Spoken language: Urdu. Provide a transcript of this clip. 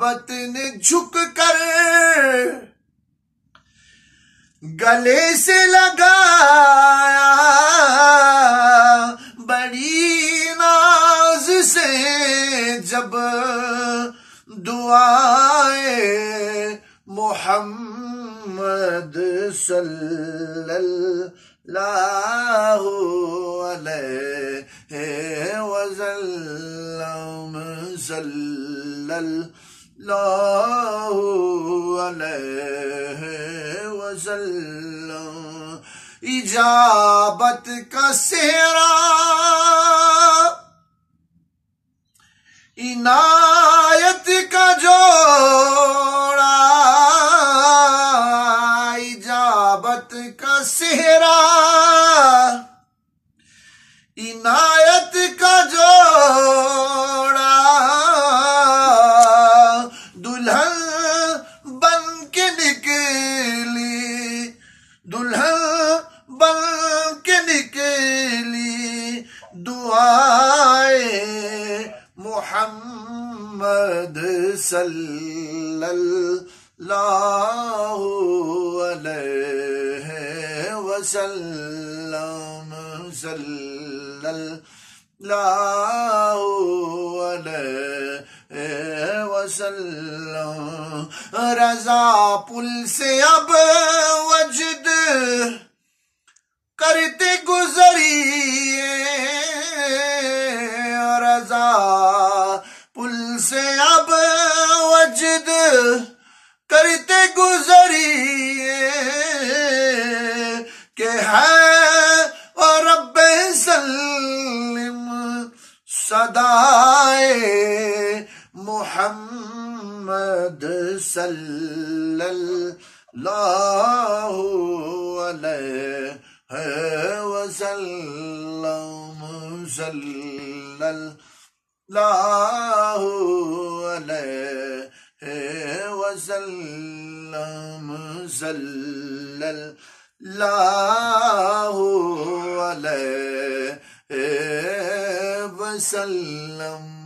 بطن جھک کر گلے سے لگایا بڑی ناز سے جب دعائے محمد صلی اللہ علیہ وسلم صلی اللہ علیہ وسلم اجابت کا سہرا انعام محمد صلى الله عليه وسلم صلى الله عليه وسلم. رضا پل سے اب وجد کرتے گزریے کہ ہے اور رب سلم صدائے محمد صلی اللہ علیہ وسلم صلی اللہ علیہ وسلم صلی اللہ علیہ وسلم